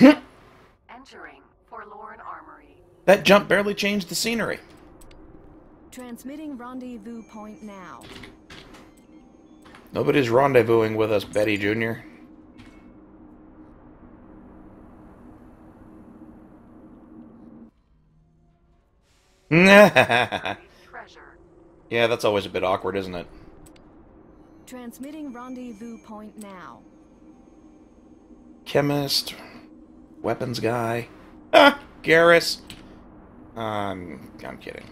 Entering Forlorn Armory. That jump barely changed the scenery. Transmitting rendezvous point now. Nobody's rendezvousing with us, Betty Jr. yeah, Treasure. that's always a bit awkward, isn't it? Transmitting rendezvous point now. Chemist, weapons guy. Ah, Garrus. Um, I'm kidding.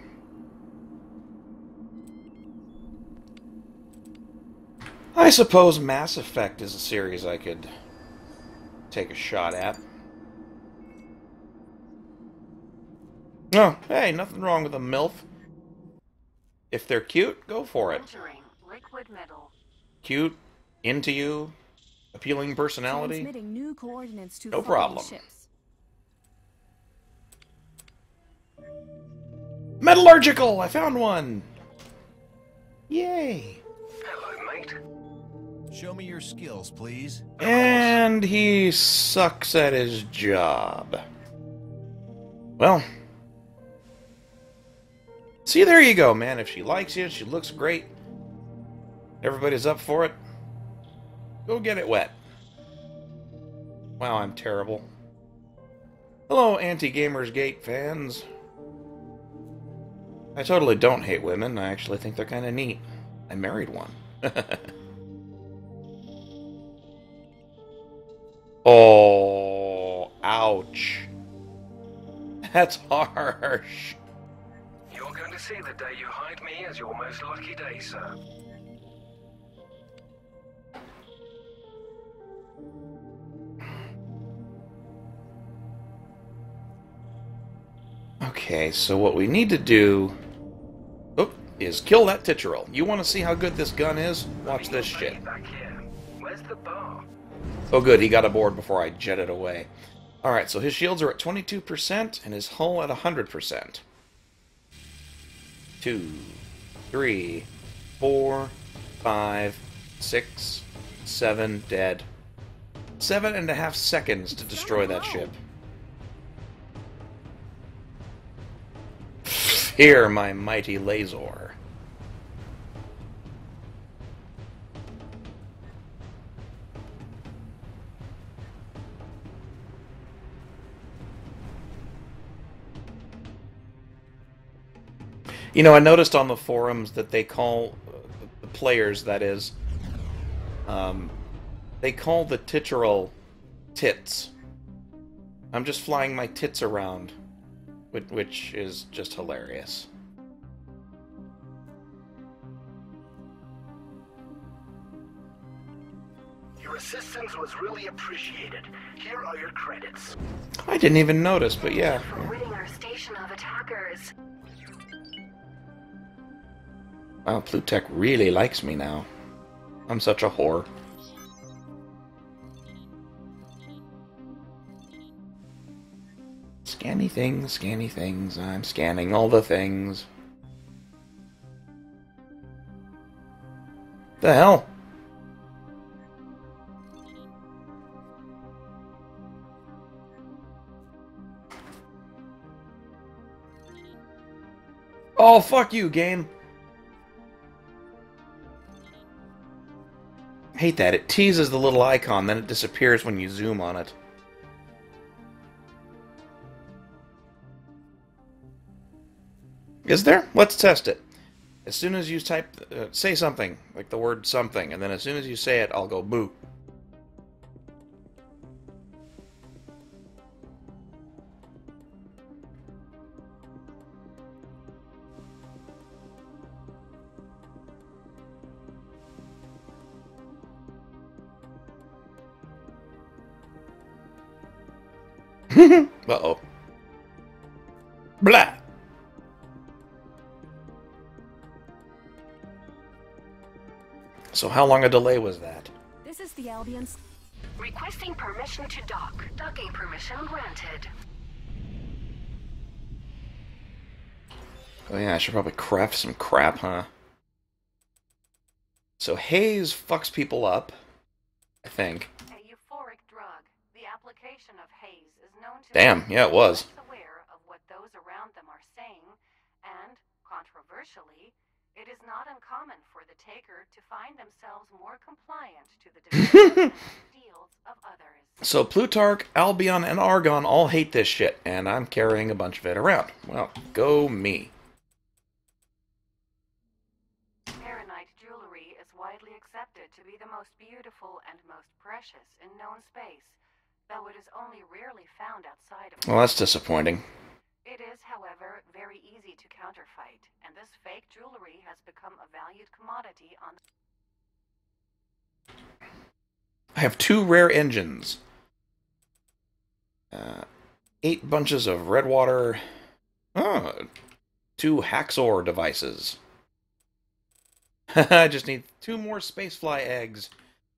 I suppose Mass Effect is a series I could take a shot at. Oh, hey, nothing wrong with a MILF. If they're cute, go for it. Cute, into you, appealing personality. New coordinates to No problem. ships. Metallurgical! I found one! Yay! Hello, mate. Show me your skills, please. And he sucks at his job. Well. See, there you go, man. If she likes you, she looks great. Everybody's up for it. Go get it wet. Wow, I'm terrible. Hello, Anti Gamers Gate fans. I totally don't hate women. I actually think they're kind of neat. I married one. Oh, ouch. That's harsh. You're going to see the day you hide me as your most lucky day, sir. Okay, so what we need to do oh, is kill that Titurel. You want to see how good this gun is? Watch this shit. Oh, good, he got aboard before I jetted away. Alright, so his shields are at 22% and his hull at 100%. Two, three, four, five, six, seven, dead. Seven and a half seconds to destroy that ship. Here, my mighty Lazor. You know, I noticed on the forums that they call uh, the players, that is, um, they call the Titurel tits. I'm just flying my tits around, which, which is just hilarious. Your assistance was really appreciated. Here are your credits. I didn't even notice, but yeah. For ridding our station of attackers. Wow, Plutarch really likes me now. I'm such a whore. Scanny things, scanny things. I'm scanning all the things. The hell? Oh, fuck you, game. hate that. It teases the little icon, then it disappears when you zoom on it. Is there? Let's test it. As soon as you type, uh, say something, like the word something, and then as soon as you say it, I'll go boo. So, how long a delay was that? This is the Albion's. Requesting permission to dock. Docking permission granted. Oh, yeah, I should probably craft some crap, huh? So, haze fucks people up. I think. A euphoric drug. The application of haze is known to Damn, yeah, it was. aware of what those around them are saying, and controversially, it is not uncommon for the taker to find themselves more compliant to the deals of others. So Plutarch, Albion, and Argon all hate this shit, and I'm carrying a bunch of it around. Well, go me. Maronite jewelry is widely accepted to be the most beautiful and most precious in known space, though it is only rarely found outside of Well, that's disappointing. It is, however, very easy to counterfeit, and this fake jewelry has become a valued commodity on I have two rare engines. Uh, eight bunches of red water. Oh, two Haxor devices. I just need two more spacefly eggs,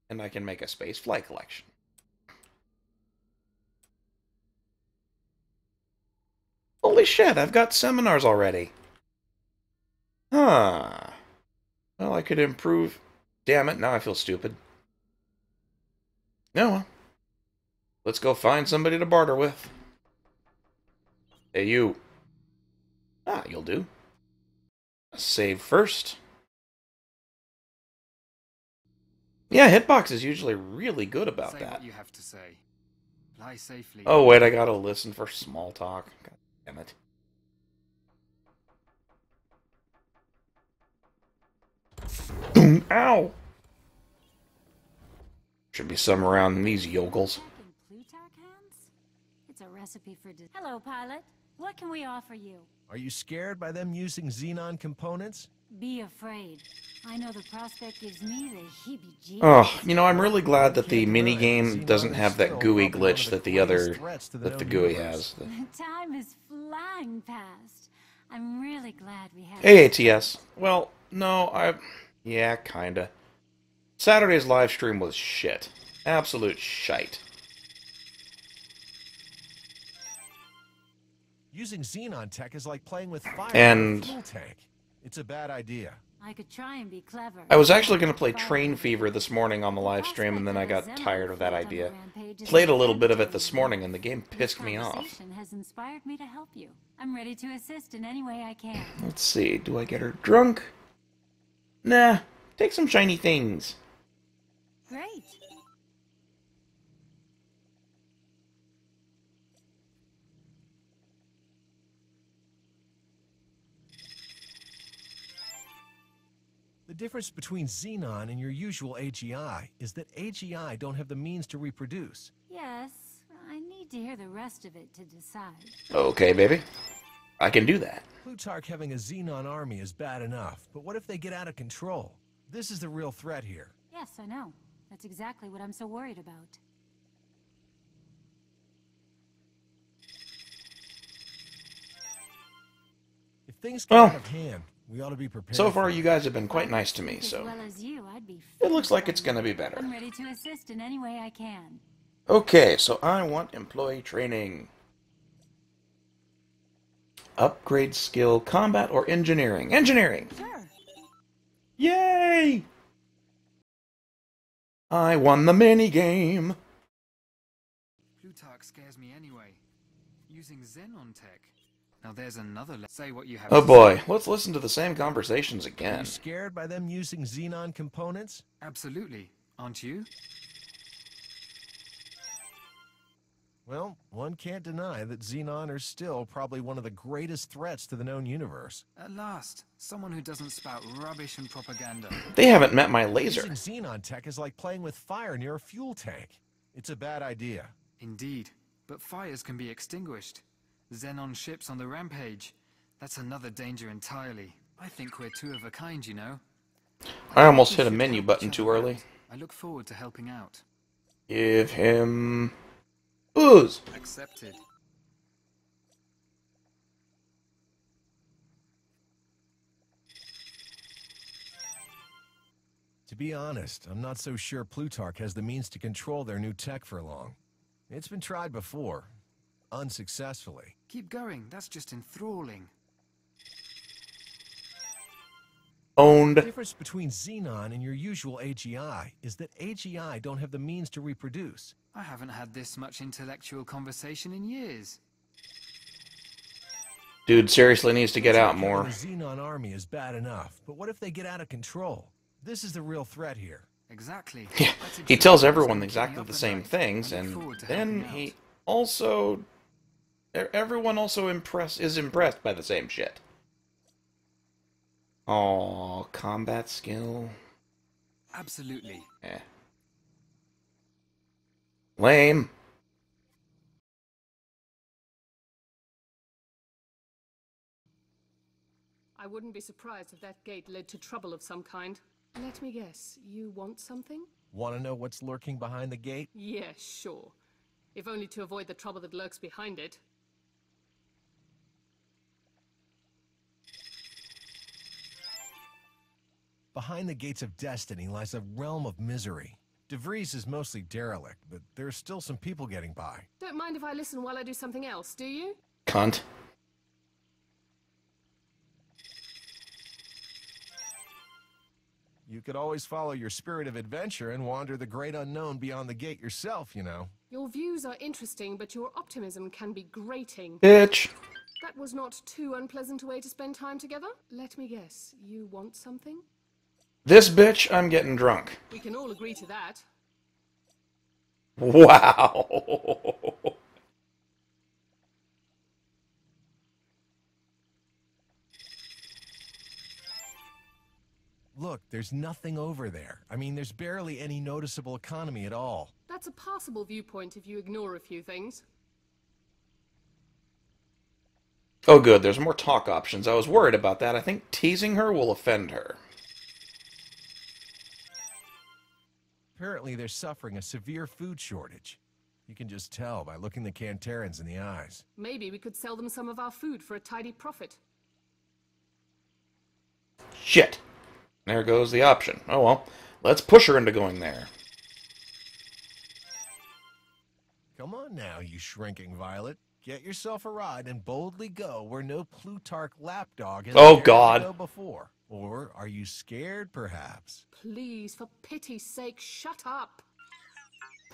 and I can make a spacefly collection. Holy shit, I've got seminars already. Huh. Well, I could improve. Damn it, now I feel stupid. No, well. Let's go find somebody to barter with. Hey, you. Ah, you'll do. Save first. Yeah, Hitbox is usually really good about say that. you have to say. Safely. Oh, wait, I gotta listen for small talk. God damn it. Boom, Ow! Should be some around these yokels. In Plutarch hands? It's a recipe for. Hello, pilot. What can we offer you? Are you scared by them using xenon components? Be afraid. I know the prospect gives me the heebie-jeebies. Oh, you know, I'm really glad that the mini game doesn't have that GUI glitch that the other that the GUI has. Time is flying past. I'm really glad we have. Hey ATS. Well, no, I yeah, kinda. Saturday's live stream was shit. Absolute shite. Using xenon tech is like playing with fire And- fuel tank. It's a bad idea. I could try and be clever. I was actually going to play Train Fever this morning on the live stream, and then I got tired of that idea. Played a little bit of it this morning, and the game pissed me off. Has inspired me to help you. I'm ready to assist in any way I can. Let's see, do I get her drunk? Nah, take some shiny things. Great. Difference between xenon and your usual AGI is that AGI don't have the means to reproduce. Yes, I need to hear the rest of it to decide. Okay, baby. I can do that. Plutarch having a xenon army is bad enough, but what if they get out of control? This is the real threat here. Yes, I know. That's exactly what I'm so worried about. If things get Well, out of hand, we ought to be prepared. So far, you guys have been quite nice to me, As so well as you, I'd be. it looks like it's going to be better. I'm ready to assist in any way I can. Okay, so I want employee training. Upgrade skill, combat, or engineering? Engineering! Sure. Yay! I won the mini game. Plutarch scares me anyway. Using Xenon tech. Now there's another. Le- say what you have. Oh to boy, say. let's listen to the same conversations Are again. you scared by them using xenon components? Absolutely, aren't you? Well, one can't deny that xenon are still probably one of the greatest threats to the known universe. At last, someone who doesn't spout rubbish and propaganda. They haven't met my laser. Using xenon tech is like playing with fire near a fuel tank. It's a bad idea. Indeed, but fires can be extinguished. Xenon ships on the rampage. That's another danger entirely. I think we're two of a kind, you know. I almost hit a menu button too early. I look forward to helping out. Give him booze. Accepted. To be honest, I'm not so sure Plutarch has the means to control their new tech for long. It's been tried before, unsuccessfully. Keep going, that's just enthralling. Owned. The difference between Xenon and your usual AGI is that AGI don't have the means to reproduce. I haven't had this much intellectual conversation in years. Dude seriously needs to get out more. The Xenon army is bad enough, but what if they get out of control? This is the real threat here. Exactly. Yeah, he tells everyone exactly the same things, and then he also everyone also impress is impressed by the same shit. Oh, combat skill. Absolutely. Eh. Lame. I wouldn't be surprised if that gate led to trouble of some kind. Let me guess, you want something? Want to know what's lurking behind the gate? Yeah, sure. If only to avoid the trouble that lurks behind it. Behind the gates of destiny lies a realm of misery. DeVries is mostly derelict, but there are still some people getting by. Don't mind if I listen while I do something else, do you? Cunt. You could always follow your spirit of adventure and wander the great unknown beyond the gate yourself, you know. Your views are interesting, but your optimism can be grating. Bitch. That was not too unpleasant a way to spend time together. Let me guess, you want something? This bitch, I'm getting drunk. We can all agree to that. Wow. Look, there's nothing over there. I mean, there's barely any noticeable economy at all. That's a possible viewpoint if you ignore a few things. Oh, good. There's more talk options. I was worried about that. I think teasing her will offend her. Apparently, they're suffering a severe food shortage. You can just tell by looking the Canterans in the eyes. Maybe we could sell them some of our food for a tidy profit. Shit. There goes the option. Oh well. Let's push her into going there. Come on now, you shrinking violet. Get yourself a ride and boldly go where no Plutarch lapdog has Oh, dared to God. go before. Or are you scared, perhaps? Please, for pity's sake, shut up.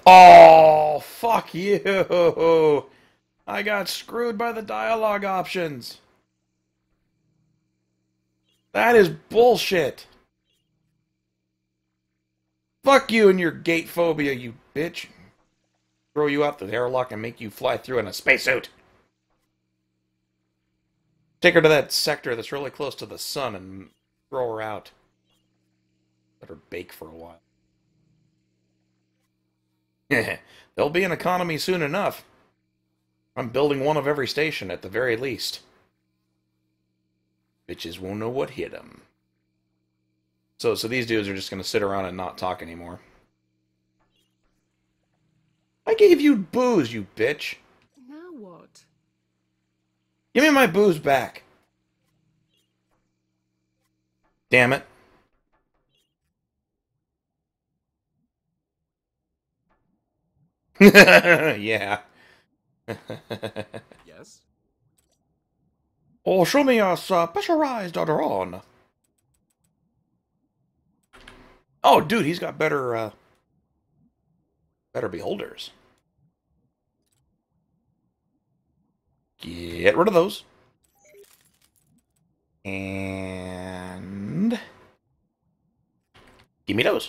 Oh, fuck you. I got screwed by the dialogue options. That is bullshit. Fuck you and your gate phobia, you bitch. Throw you out the airlock and make you fly through in a spacesuit. Take her to that sector that's really close to the sun and throw her out. Let her bake for a while. There'll be an economy soon enough. I'm building one of every station at the very least. Bitches won't know what hit 'em. So, so these dudes are just gonna sit around and not talk anymore. I gave you booze, you bitch. Now what? Give me my booze back. Damn it. yeah. Yes. Oh, show me us uh, pressurized order on. Oh, dude, he's got better, uh, better beholders. Get rid of those. And give me those.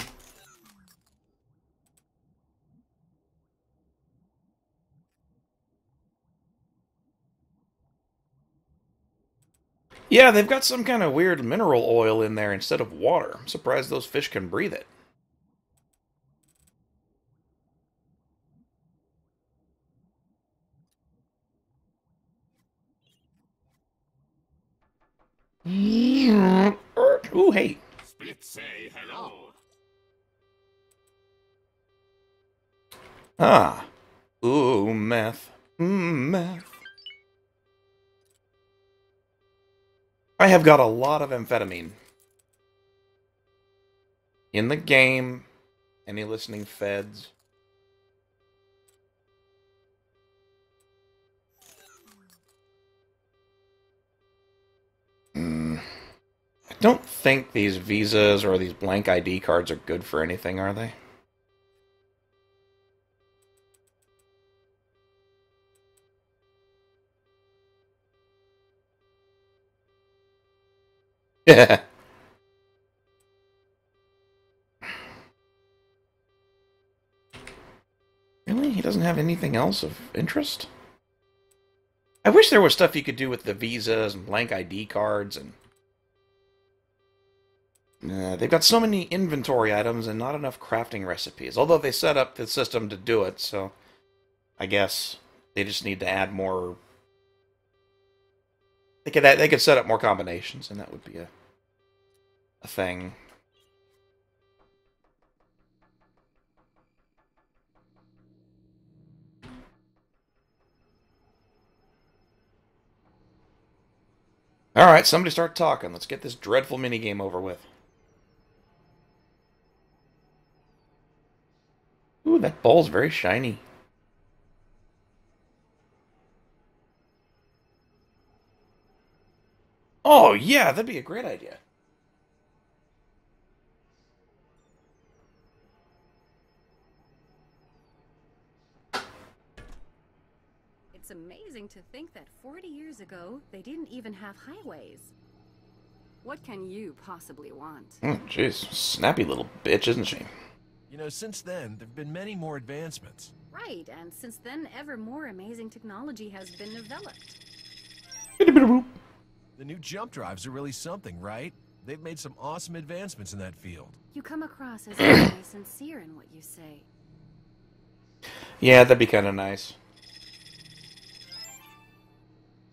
Yeah, they've got some kind of weird mineral oil in there instead of water. I'm surprised those fish can breathe it. Ah. Ooh, meth. Mm, meth. I have got a lot of amphetamine. In the game. Any listening feds? Hmm. I don't think these visas or these blank ID cards are good for anything, are they? Yeah. Really? He doesn't have anything else of interest? I wish there was stuff you could do with the visas and blank ID cards and. Uh, they've got so many inventory items and not enough crafting recipes. Although they set up the system to do it, so I guess they just need to add more. They could they could set up more combinations, and that would be a a thing. Alright, somebody start talking. Let's get this dreadful minigame over with. Ooh, that ball's very shiny. Oh, yeah, that'd be a great idea. It's amazing to think that 40 years ago, they didn't even have highways. What can you possibly want? Mm, Jeez, snappy little bitch, isn't she? You know, since then, there have been many more advancements. Right, and since then, ever more amazing technology has been developed. The new jump drives are really something, right? They've made some awesome advancements in that field. You come across as very sincere in what you say. Yeah, that'd be kind of nice.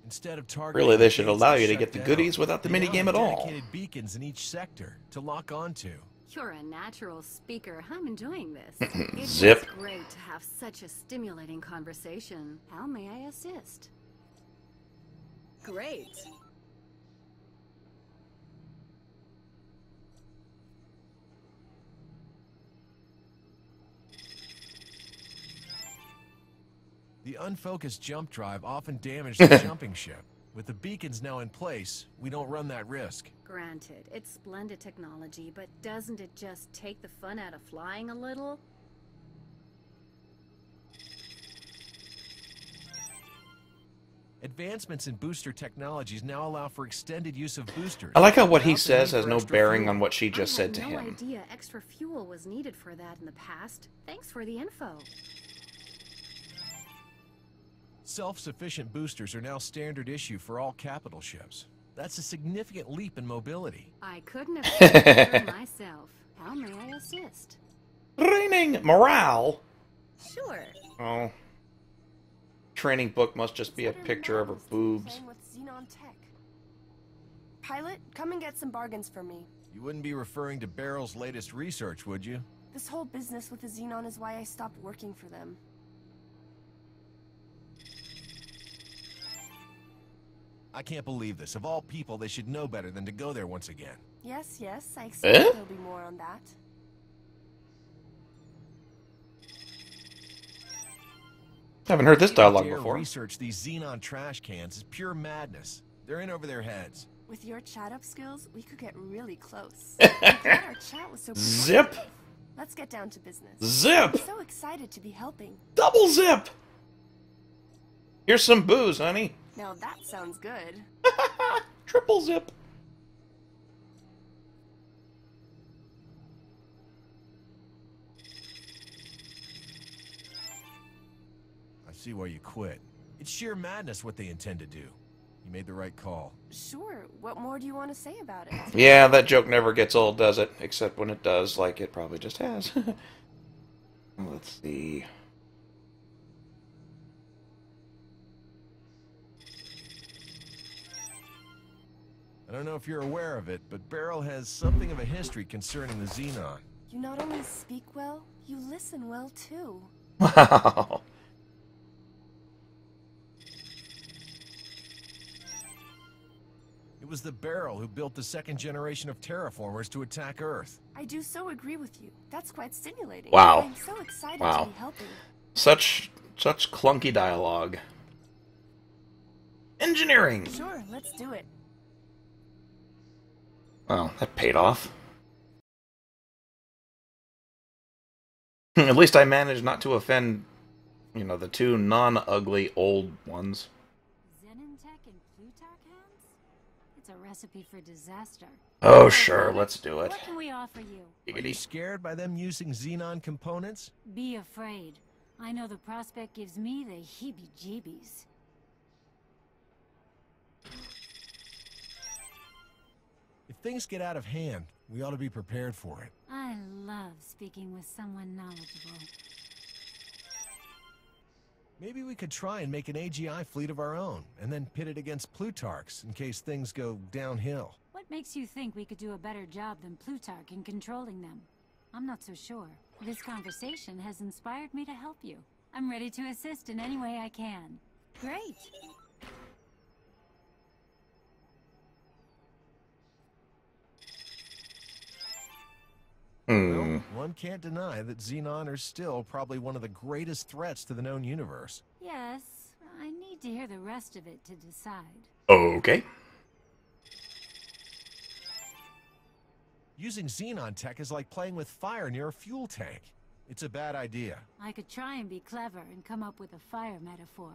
Instead of targeting Really, they should allow you to get the down, goodies without the they now minigame at all. Dedicated beacons in each sector to lock onto. You're a natural speaker. I'm enjoying this. Zip. was great to have such a stimulating conversation. How may I assist? Great. The unfocused jump drive often damaged the jumping ship. With the beacons now in place, we don't run that risk. Granted, it's splendid technology, but doesn't it just take the fun out of flying a little? Advancements in booster technologies now allow for extended use of boosters. I like how what he says has no bearing fuel. on what she just I said had to no him. idea extra fuel was needed for that in the past. Thanks for the info. Self-sufficient boosters are now standard issue for all capital ships. That's a significant leap in mobility. I couldn't have said it better myself. How may I assist? Training morale. Sure. Oh. Training book must just be a picture of her boobs. With Xenon Tech. Pilot, come and get some bargains for me. You wouldn't be referring to Barrel's latest research, would you? This whole business with the Xenon is why I stopped working for them. I can't believe this. Of all people, they should know better than to go there once again. Yes, yes, I expect Eh? there'll be more on that. Haven't heard this dialogue before. research these xenon trash cans is pure madness. They're in over their heads. With your chat up skills, we could get really close. Our chat was so Zip. Let's get down to business. Zip. I'm so excited to be helping. Double zip. Here's some booze, honey. Now that sounds good. Triple zip. I see why you quit. It's sheer madness what they intend to do. You made the right call. Sure, what more do you want to say about it? Yeah, that joke never gets old, does it? Except when it does, like it probably just has. Let's see. Don't know if you're aware of it, but Barrel has something of a history concerning the Xenon. You not only speak well, you listen well too. Wow. It was the Barrel who built the second generation of terraformers to attack Earth. I do so agree with you. That's quite stimulating. Wow. I'm so excited Wow. to be helping. Such such clunky dialogue. Engineering. Sure, let's do it. Well, that paid off. At least I managed not to offend, you know, the two non-ugly old ones. Xenon tech in Plutarch hands? It's a recipe for disaster. Oh, sure, let's do it. What can we offer you? Are you scared by them using xenon components? Be afraid. I know the prospect gives me the heebie-jeebies. If things get out of hand, we ought to be prepared for it. I love speaking with someone knowledgeable. Maybe we could try and make an AGI fleet of our own, and then pit it against Plutarch's in case things go downhill. What makes you think we could do a better job than Plutarch in controlling them? I'm not so sure. This conversation has inspired me to help you. I'm ready to assist in any way I can. Great! Hmm. Well, one can't deny that Xenon are still probably one of the greatest threats to the known universe. Yes, I need to hear the rest of it to decide. Okay. Using Xenon tech is like playing with fire near a fuel tank. It's a bad idea. I could try and be clever and come up with a fire metaphor,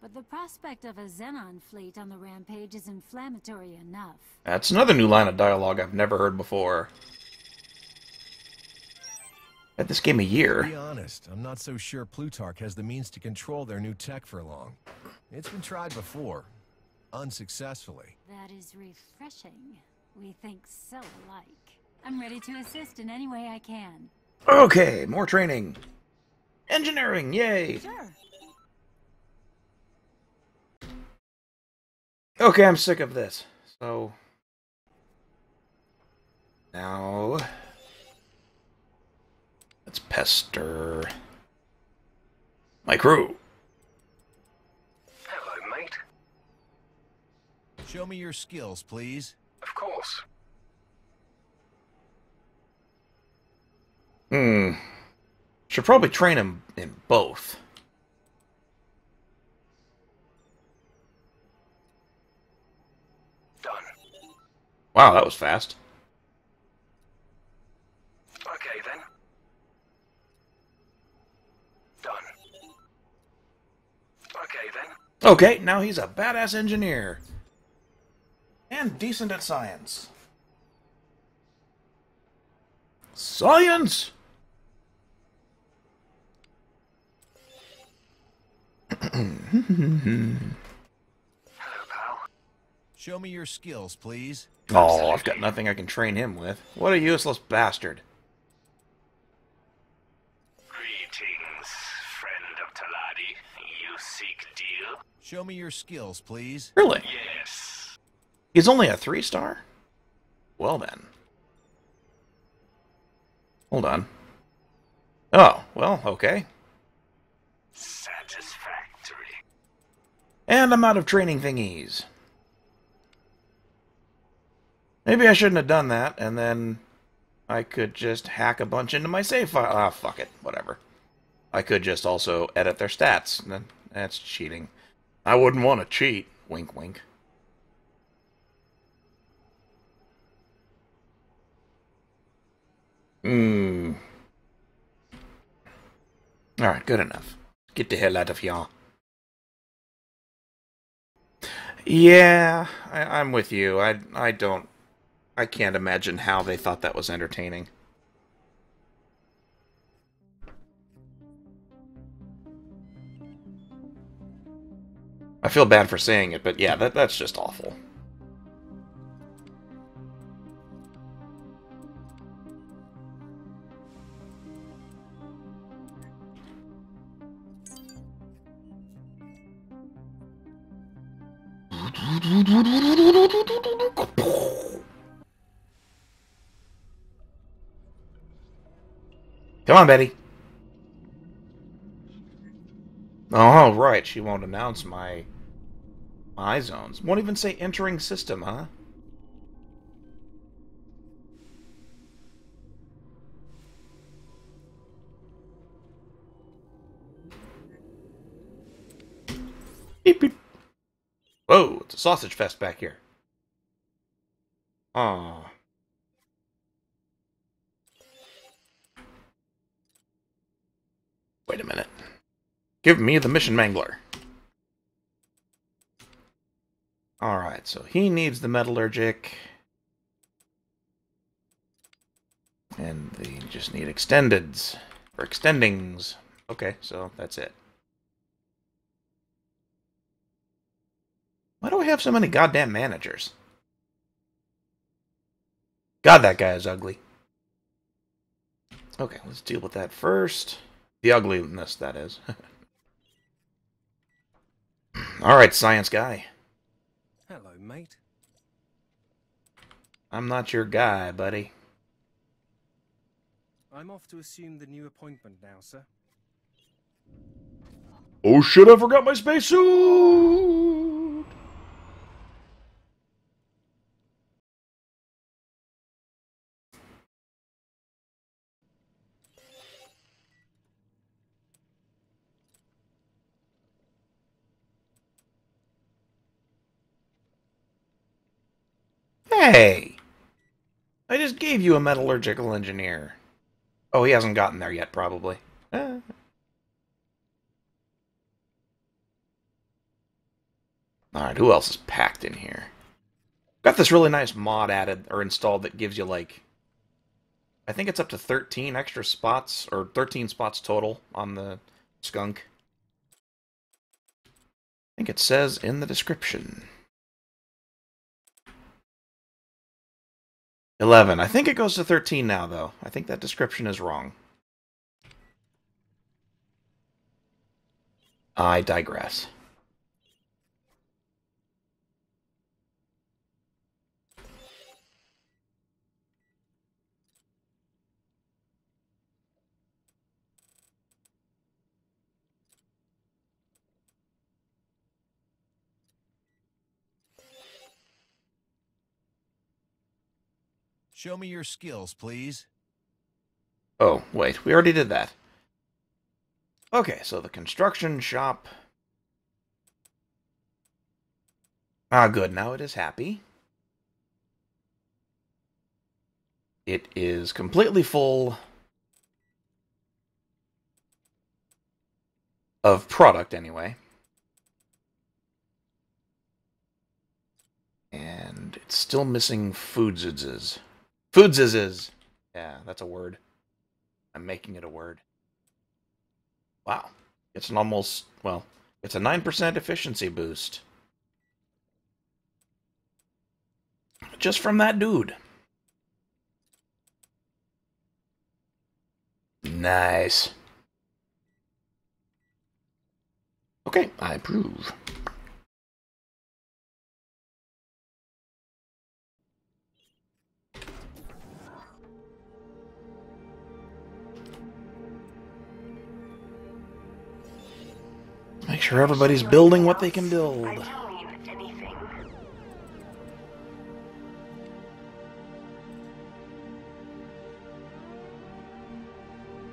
but the prospect of a Xenon fleet on the rampage is inflammatory enough. That's another new line of dialogue I've never heard before. Had this game a year. To year. be honest, I'm not so sure Plutarch has the means to control their new tech for long. It's been tried before, unsuccessfully. That is refreshing. We think so alike. I'm ready to assist in any way I can. Okay, more training. Engineering, yay! Sure. Okay, I'm sick of this. So now let's pester my crew. Hello, mate. Show me your skills, please. Of course. Hmm. Should probably train him in both. Done. Wow, that was fast. Okay, now he's a badass engineer. And decent at science. Science! Hello, pal. Show me your skills, please. Oh, I've got nothing I can train him with. What a useless bastard. Greetings, friend of Teladi. You seek deal? Show me your skills, please. Really? Yes. He's only a three star? Well then. Hold on. Oh, well, okay. Satisfactory. And I'm out of training thingies. Maybe I shouldn't have done that, and then I could just hack a bunch into my save file. Ah, fuck it. Whatever. I could just also edit their stats. then That's cheating. I wouldn't want to cheat. Wink, wink. Hmm. Alright, good enough. Get the hell out of here. Yeah, I, I'm with you. I I don't. I can't imagine how they thought that was entertaining. I feel bad for saying it, but yeah, that that's just awful. Come on, Betty. Oh, right. She won't announce my my zones. Won't even say entering system, huh? Beep, beep. Whoa, it's a sausage fest back here. Aw. Wait a minute. Give me the mission mangler. Alright, so he needs the metallurgic. And they just need extendeds. Or extendings. Okay, so that's it. Why do we have so many goddamn managers? God, that guy is ugly. Okay, let's deal with that first. The ugliness, that is. Alright, science guy. Hello, mate. I'm not your guy, buddy. I'm off to assume the new appointment now, sir. Oh shit, I forgot my spacesuit! Hey! I just gave you a metallurgical engineer. Oh, he hasn't gotten there yet, probably. Eh. Alright, who else is packed in here? Got this really nice mod added or installed that gives you like I think it's up to 13 extra spots or 13 spots total on the skunk. I think it says in the description. 11. I think it goes to 13 now, though. I think that description is wrong. I digress. Show me your skills, please. Oh, wait, we already did that. Okay, so the construction shop. Ah, good, now it is happy. It is completely full of product, anyway. And it's still missing foodses. is. Yeah, that's a word. I'm making it a word. Wow. It's an almost, well, it's a 9% efficiency boost. Just from that dude. Nice. Okay, I approve. Sure everybody's building what they can build.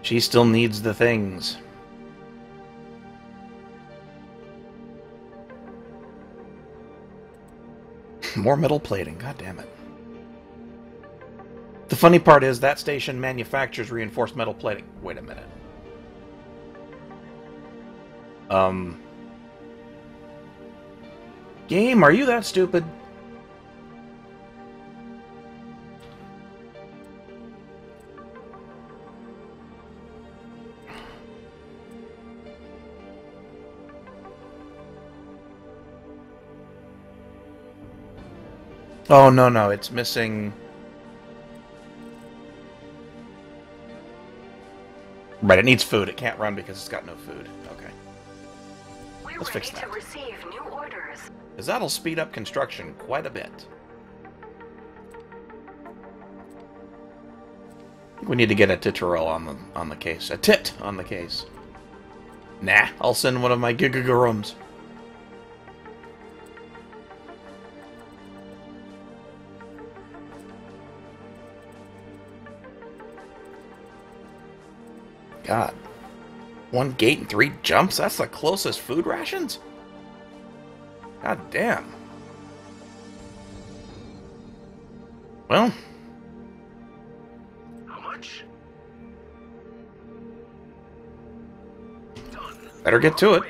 She still needs the things. More metal plating, god damn it. The funny part is that station manufactures reinforced metal plating. Wait a minute. Um. Game, are you that stupid? Oh, no, no, it's missing... Right, it needs food. It can't run because it's got no food. Okay. Let's fix that. to receive new orders. Because that'll speed up construction quite a bit. We need to get a Titurel on the on the case. A tit on the case. Nah, I'll send one of my Gigagarums. God. One gate and three jumps? That's the closest food rations? God damn. Well, How much? Better get to it.